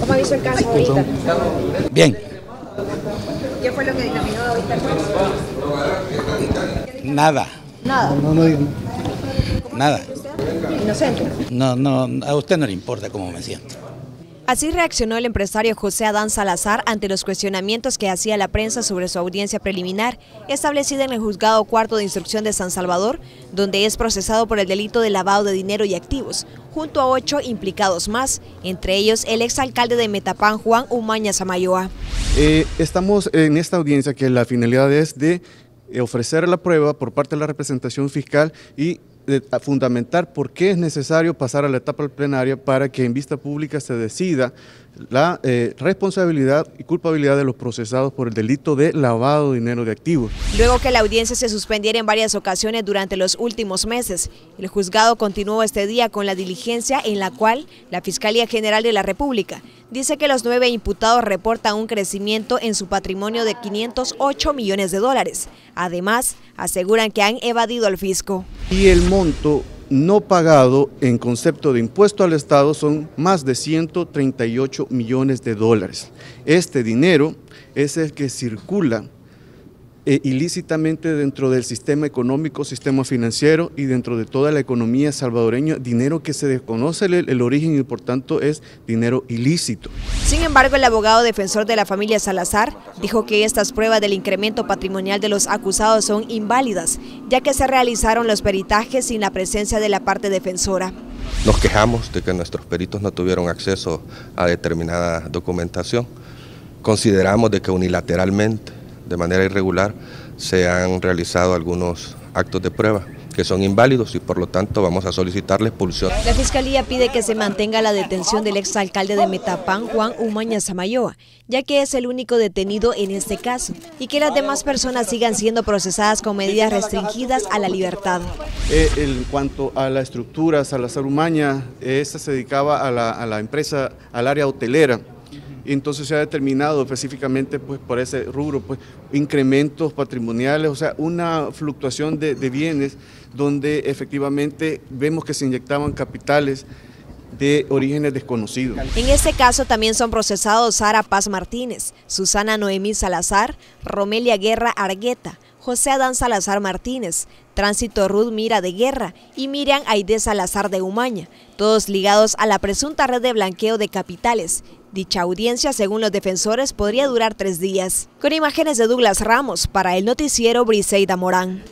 ¿Cómo ha visto el caso ahorita? Bien. ¿Qué fue lo que dictaminó ahorita el juez? Nada. Nada. Nada. Inocente. No, no, a usted no le importa cómo me siento. Así reaccionó el empresario José Adán Salazar ante los cuestionamientos que hacía la prensa sobre su audiencia preliminar, establecida en el Juzgado Cuarto de Instrucción de San Salvador, donde es procesado por el delito de lavado de dinero y activos, junto a ocho implicados más, entre ellos el exalcalde de Metapán, Juan Umaña Samayoa. Eh, estamos en esta audiencia que la finalidad es de ofrecer la prueba por parte de la representación fiscal y fundamentar por qué es necesario pasar a la etapa plenaria para que en vista pública se decida la eh, responsabilidad y culpabilidad de los procesados por el delito de lavado de dinero de activos. Luego que la audiencia se suspendiera en varias ocasiones durante los últimos meses, el juzgado continuó este día con la diligencia en la cual la Fiscalía General de la República dice que los nueve imputados reportan un crecimiento en su patrimonio de 508 millones de dólares. Además, aseguran que han evadido al fisco. Y el monto no pagado en concepto de impuesto al Estado son más de 138 millones de dólares. Este dinero es el que circula eh, ilícitamente dentro del sistema económico, sistema financiero y dentro de toda la economía salvadoreña, dinero que se desconoce el, el, origen y por tanto es dinero ilícito. Sin embargo, el abogado defensor de la familia Salazar dijo que estas pruebas del incremento patrimonial de los acusados son inválidas, ya que se realizaron los peritajes sin la presencia de la parte defensora. Nos quejamos de que nuestros peritos no tuvieron acceso a determinada documentación. Consideramos de que unilateralmente de manera irregular se han realizado algunos actos de prueba que son inválidos y por lo tanto vamos a solicitar la expulsión. La Fiscalía pide que se mantenga la detención del exalcalde de Metapán, Juan Umaña Samayoa, ya que es el único detenido en este caso, y que las demás personas sigan siendo procesadas con medidas restringidas a la libertad. Eh, en cuanto a la estructura, Salazar Umaña, esta se dedicaba a la, a la empresa, al área hotelera, y entonces se ha determinado específicamente pues, por ese rubro pues, incrementos patrimoniales, o sea, una fluctuación de, de bienes donde efectivamente vemos que se inyectaban capitales de orígenes desconocidos. En este caso también son procesados Sara Paz Martínez, Susana Noemí Salazar, Romelia Guerra Argueta, José Adán Salazar Martínez, Tránsito Ruth Mira de Guerra y Miriam Aide Salazar de Humaña, todos ligados a la presunta red de blanqueo de capitales. Dicha audiencia, según los defensores, podría durar tres días. Con imágenes de Douglas Ramos, para el noticiero Briseida Morán.